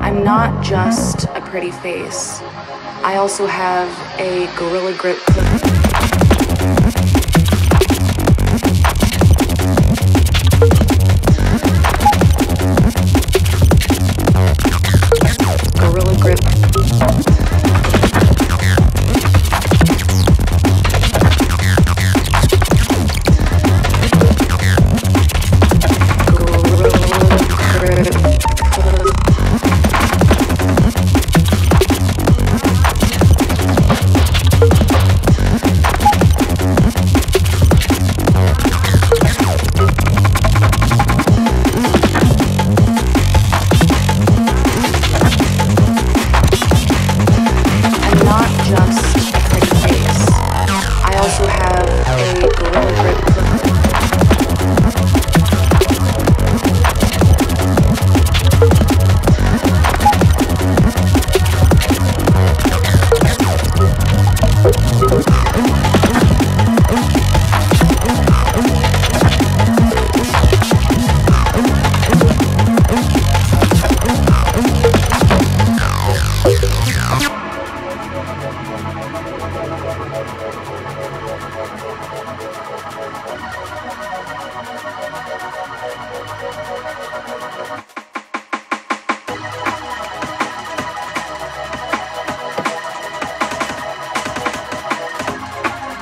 I'm not just a pretty face. I also have a gorilla grip clip.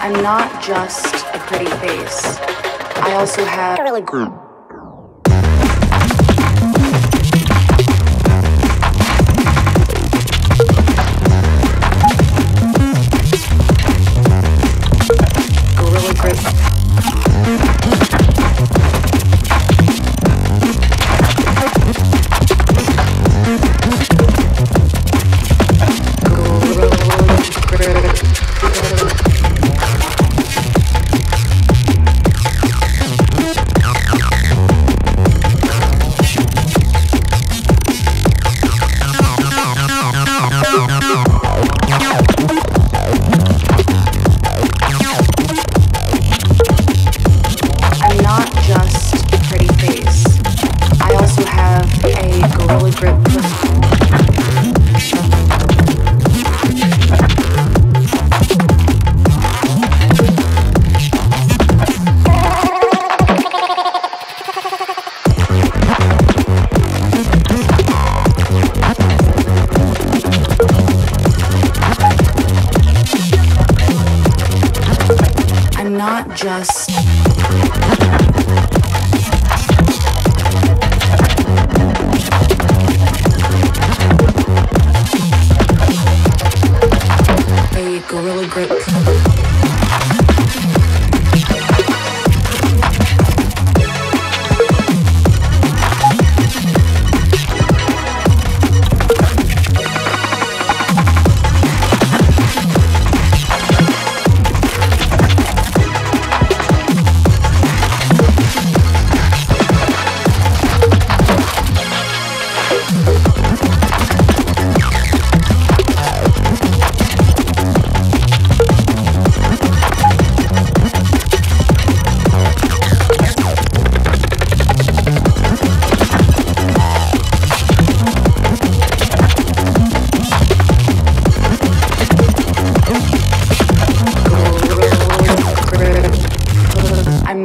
I'm not just a pretty face. I also have. not just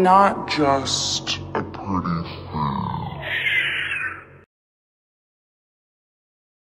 not just